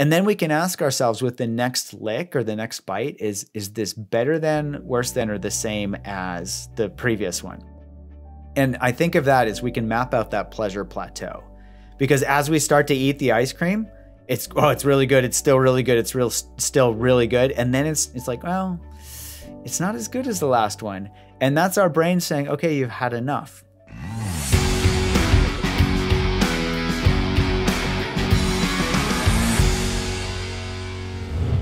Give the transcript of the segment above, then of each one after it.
And then we can ask ourselves with the next lick or the next bite is is this better than, worse than or the same as the previous one? And I think of that as we can map out that pleasure plateau. Because as we start to eat the ice cream, it's oh, it's really good, it's still really good, it's real still really good. And then it's it's like, well, it's not as good as the last one. And that's our brain saying, okay, you've had enough.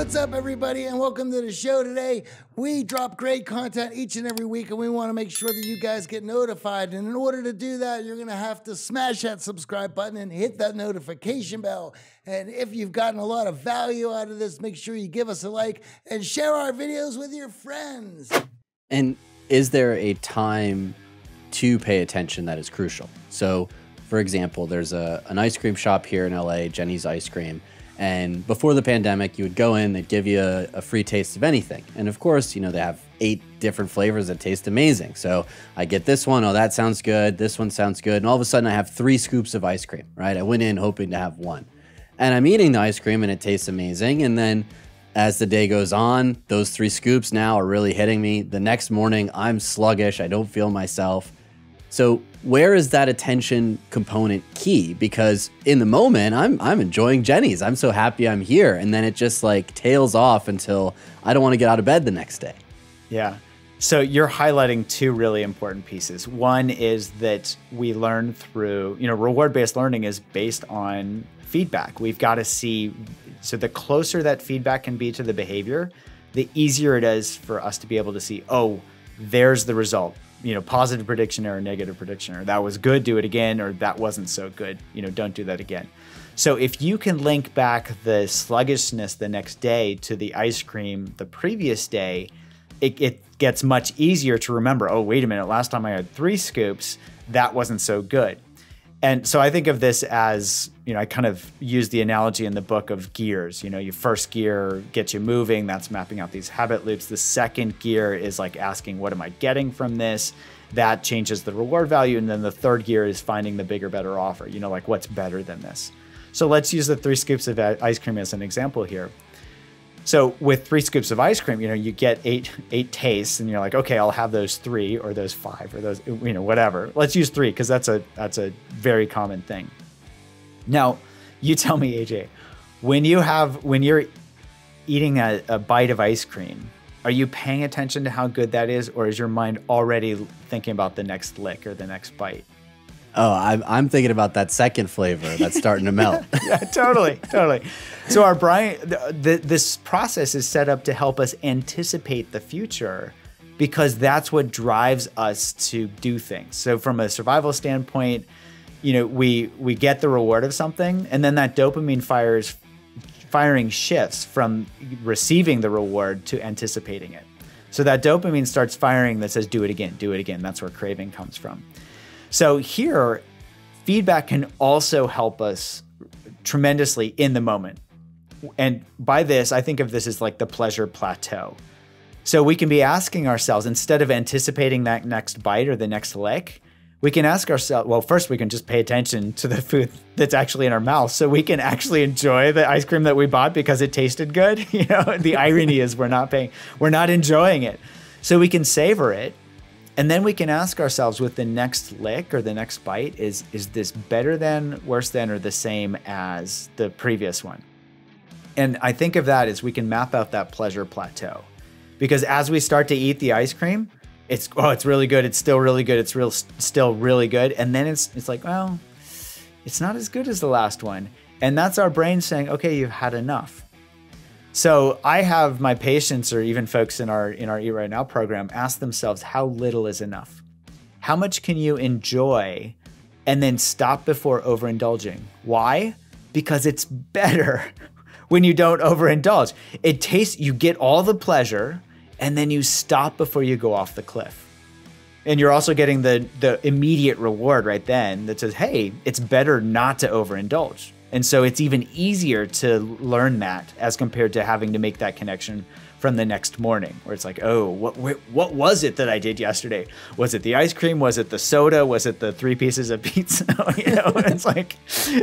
What's up, everybody, and welcome to the show today. We drop great content each and every week, and we want to make sure that you guys get notified. And in order to do that, you're going to have to smash that subscribe button and hit that notification bell. And if you've gotten a lot of value out of this, make sure you give us a like and share our videos with your friends. And is there a time to pay attention that is crucial? So, for example, there's a, an ice cream shop here in LA, Jeni's Ice Cream and before the pandemic, you would go in, they'd give you a, a, free taste of anything. And of course, you know, they have eight different flavors that taste amazing. So I get this one, oh, that sounds good. This one sounds good. And all of a sudden, I have three scoops of ice cream, right? I went in hoping to have one. And I'm eating the ice cream and it tastes amazing. And then as the day goes on, those three scoops now are really hitting me. The next morning, I'm sluggish. I don't feel myself. So where is that attention component key? Because in the moment, I'm I'm enjoying Jeni's. I'm so happy I'm here, and then it just like tails off until I don't want to get out of bed the next day. Yeah. So you're highlighting two really important pieces. One is that we learn through, you know, reward-based learning is based on feedback. We've got to see so the closer that feedback can be to the behavior, the easier it is for us to be able to see, oh, there's the result you know, positive prediction or negative prediction, or that was good, do it again, or that wasn't so good, you know, don't do that again. So if you can link back the sluggishness the next day to the ice cream the previous day, it, it gets much easier to remember. Oh, wait a minute, last time I had three scoops, that wasn't so good. And so I think of this as, you know, I kind of use the analogy in the book of gears. You know, your first gear gets you moving, that's mapping out these habit loops. The second gear is like asking, what am I getting from this? That changes the reward value. And then the third gear is finding the bigger, better offer, you know, like what's better than this? So let's use the three scoops of ice cream as an example here. So with three scoops of ice cream, you know, you get eight eight tastes, and you're like, okay, I'll have those three or those five or those, you know, whatever. Let's use three because that's a that's a very common thing. Now, you tell me, AJ, when you have when you're eating a, a bite of ice cream, are you paying attention to how good that is, or is your mind already thinking about the next lick or the next bite? Oh, I'm, I'm thinking about that second flavor that's starting to melt. yeah, totally, totally. So our the, this process is set up to help us anticipate the future because that's what drives us to do things. So from a survival standpoint, you know, we we get the reward of something, and then that dopamine fires firing shifts from receiving the reward to anticipating it. So that dopamine starts firing that says, "Do it again, do it again." That's where craving comes from. So here, feedback can also help us tremendously in the moment. And by this, I think of this as like the pleasure plateau. So we can be asking ourselves, instead of anticipating that next bite or the next lick, we can ask ourselves, well, first we can just pay attention to the food that's actually in our mouth so we can actually enjoy the ice cream that we bought because it tasted good. You know, the irony is we're not paying, we're not enjoying it. So we can savor it and then we can ask ourselves with the next lick or the next bite is is this better than, worse than, or the same as the previous one? And I think of that as we can map out that pleasure plateau. Because as we start to eat the ice cream, it's oh, it's really good, it's still really good, it's real still really good. And then it's it's like, well, it's not as good as the last one. And that's our brain saying, okay, you've had enough. So I have my patients or even folks in our in our Eat Right Now program ask themselves how little is enough? How much can you enjoy and then stop before overindulging? Why? Because it's better when you don't overindulge. It tastes you get all the pleasure and then you stop before you go off the cliff. And you're also getting the the immediate reward right then that says, "Hey, it's better not to overindulge." And so it's even easier to learn that as compared to having to make that connection from the next morning where it's like, oh, what what was it that I did yesterday? Was it the ice cream? Was it the soda? Was it the three pieces of pizza? you know, it's like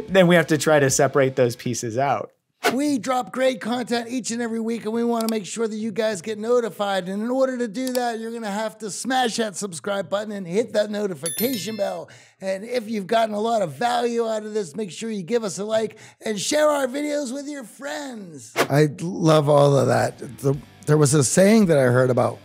then we have to try to separate those pieces out. We drop great content each and every week, and we want to make sure that you guys get notified. And in order to do that, you're going to have to smash that subscribe button and hit that notification bell. And if you've gotten a lot of value out of this, make sure you give us a like and share our videos with your friends. I love all of that. The, there was a saying that I heard about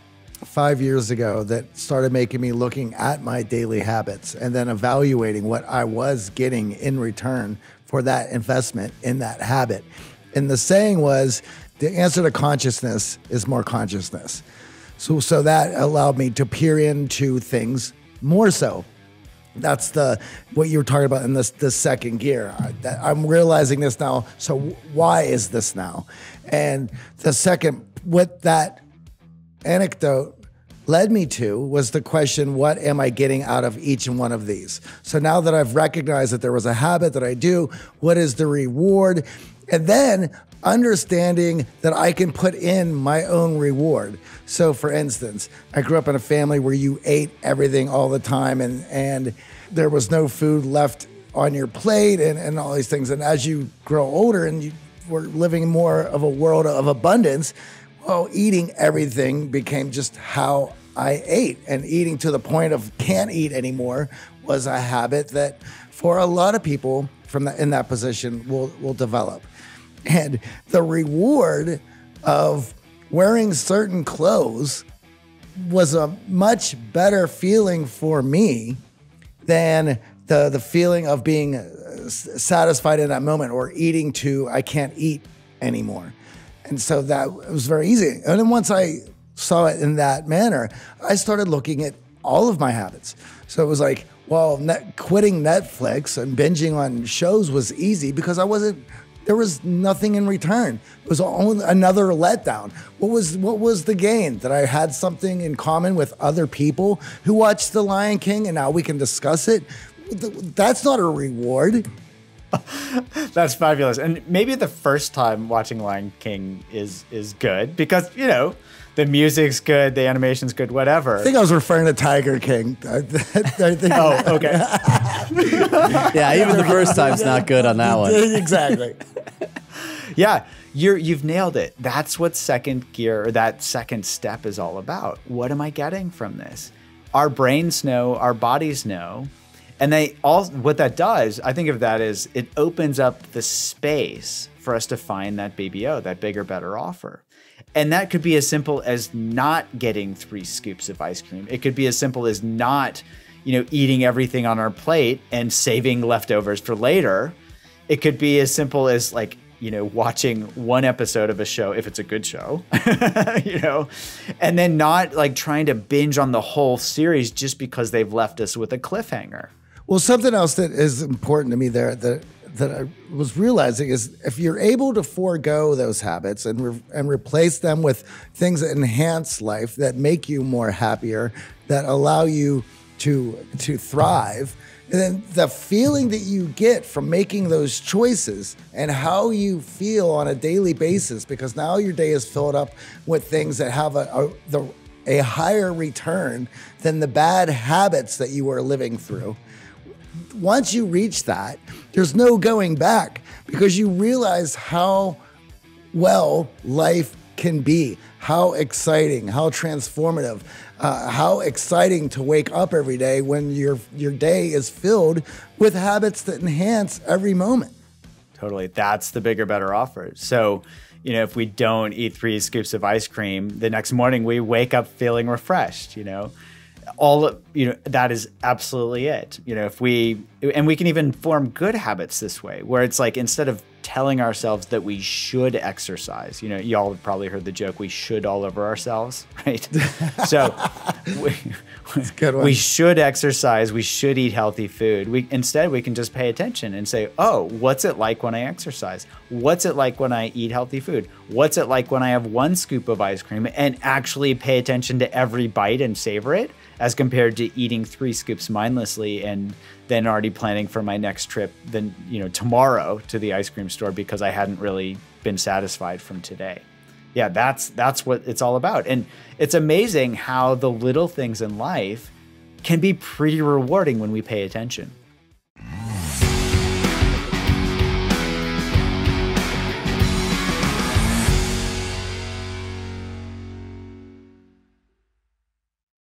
five years ago that started making me looking at my daily habits and then evaluating what I was getting in return for that investment in that habit. And the saying was the answer to consciousness is more consciousness. So, so that allowed me to peer into things more so. That's the what you were talking about in this the second gear. I, I'm realizing this now. So why is this now? And the second, what that anecdote led me to was the question what am I getting out of each and one of these? So now that I've recognized that there was a habit that I do, what is the reward? And then understanding that I can put in my own reward. So for instance, I grew up in a family where you ate everything all the time and and there was no food left on your plate and, and all these things. And as you grow older and you were living more of a world of abundance, well, eating everything became just how I ate. And eating to the point of can't eat anymore was a habit that for a lot of people from the, in that position will will develop. And the reward of wearing certain clothes was a much better feeling for me than the the feeling of being uh, satisfied in that moment or eating to I can't eat anymore. And so that was very easy. And then once I saw it in that manner, I started looking at all of my habits. So it was like, well, net, quitting Netflix and binging on shows was easy because I wasn't. There was nothing in return. It was only another letdown. What was what was the gain? That I had something in common with other people who watched The Lion King, and now we can discuss it. That's not a reward. That's fabulous. And maybe the first time watching Lion King is is good because you know the music's good, the animation's good, whatever. I think I was referring to Tiger King. I, think, oh, okay. yeah, even the first time's not good on that one. exactly. yeah, you're you've nailed it. That's what second gear or that second step is all about. What am I getting from this? Our brains know, our bodies know and they all what that does, I think of that is it opens up the space for us to find that BBO, that bigger, better offer. And that could be as simple as not getting three scoops of ice cream. It could be as simple as not, you know, eating everything on our plate and saving leftovers for later. It could be as simple as like, you know, watching one episode of a show if it's a good show, you know, and then not like trying to binge on the whole series just because they've left us with a cliffhanger. Well, something else that is important to me there that that I was realizing is if you're able to forego those habits and re- and replace them with things that enhance life, that make you more happier, that allow you to to thrive, then the feeling that you get from making those choices and how you feel on a daily basis, because now your day is filled up with things that have a, a the a higher return than the bad habits that you are living through once you reach that, there's no going back because you realize how well life can be, how exciting, how transformative, uh, how exciting to wake up every day when your your day is filled with habits that enhance every moment. Totally, that's the bigger, better offer. So. You know, if we don't eat three scoops of ice cream, the next morning we wake up feeling refreshed, you know all you know that is absolutely it. You know if we and we can even form good habits this way where it's like instead of telling ourselves that we should exercise. You know y'all have probably heard the joke we should all over ourselves right? So we, we should exercise we should eat healthy food. We instead we can just pay attention and say oh what's it like when i exercise? What's it like when i eat healthy food? What's it like when i have one scoop of ice cream and actually pay attention to every bite and savor it as compared to eating three scoops mindlessly and then already planning for my next trip then you know tomorrow to the ice cream store because I hadn't really been satisfied from today. Yeah, that's that's what it's all about. And it's amazing how the little things in life can be pretty rewarding when we pay attention.